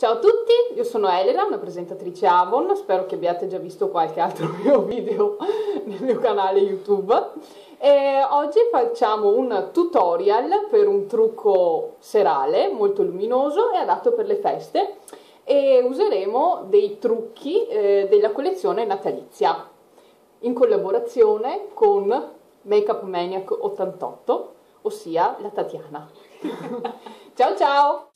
Ciao a tutti, io sono Elena, una presentatrice Avon, spero che abbiate già visto qualche altro mio video nel mio canale YouTube. E oggi facciamo un tutorial per un trucco serale molto luminoso e adatto per le feste e useremo dei trucchi eh, della collezione natalizia in collaborazione con Makeup Maniac 88, ossia la Tatiana. ciao ciao!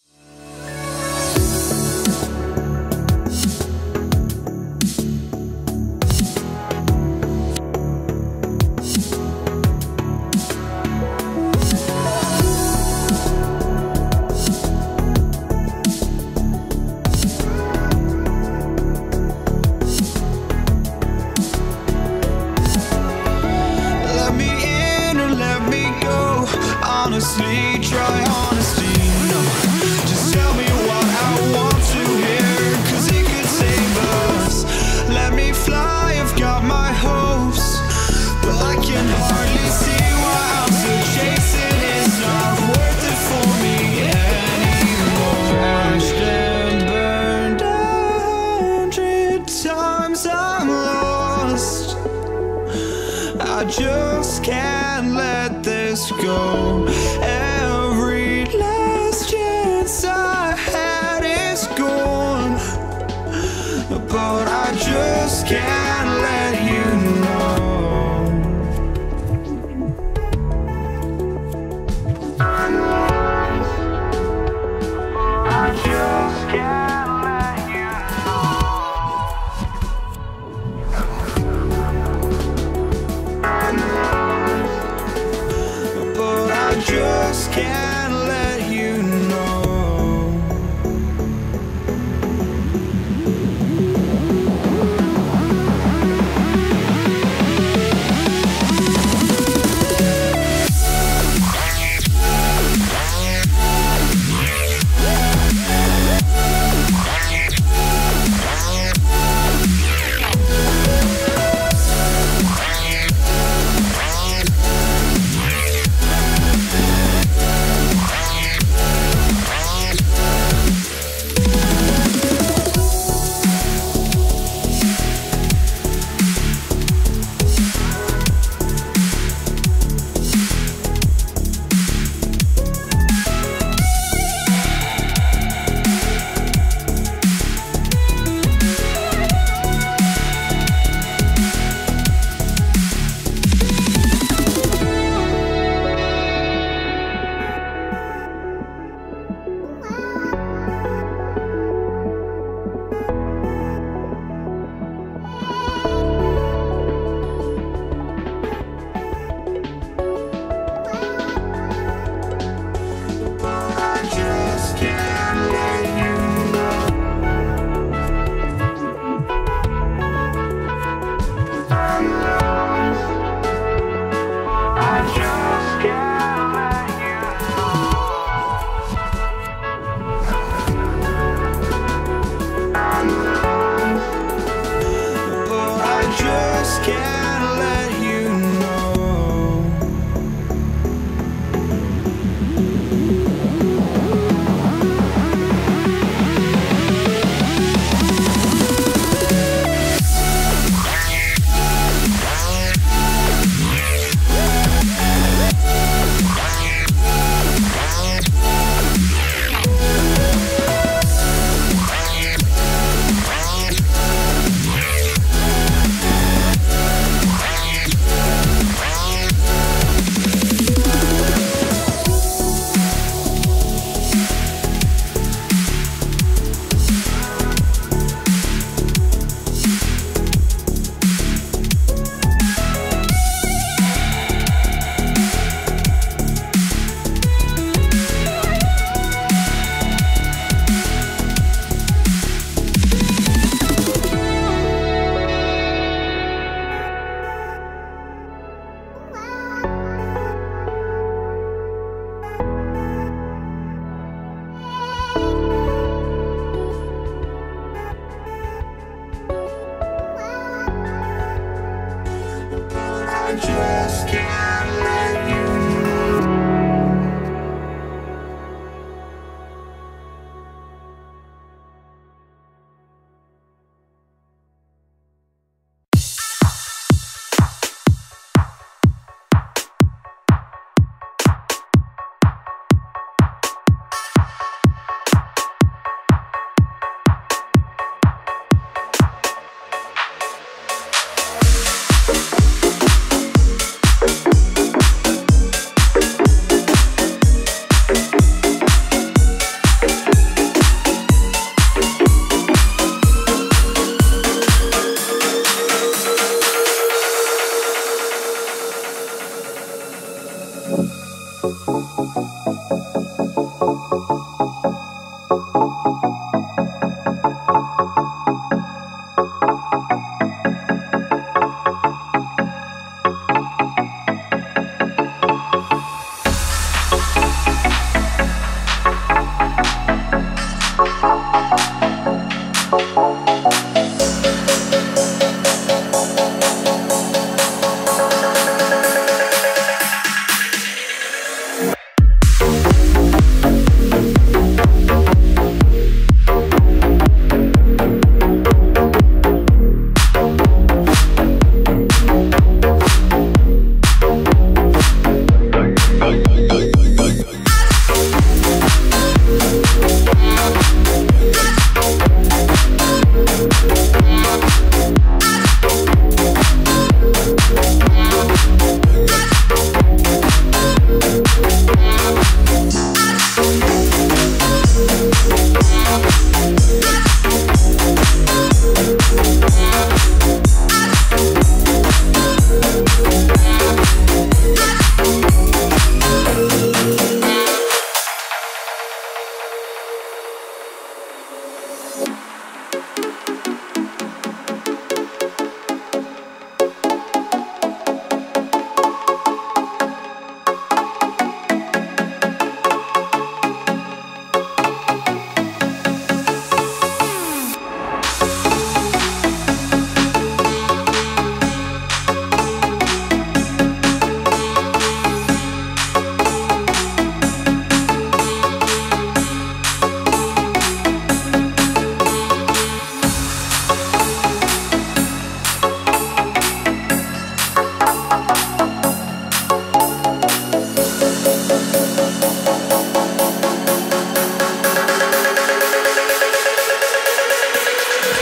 Jack.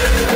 Yeah.